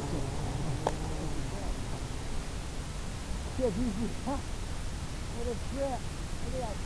fishing. Kid, you, you, huh? What a é, Look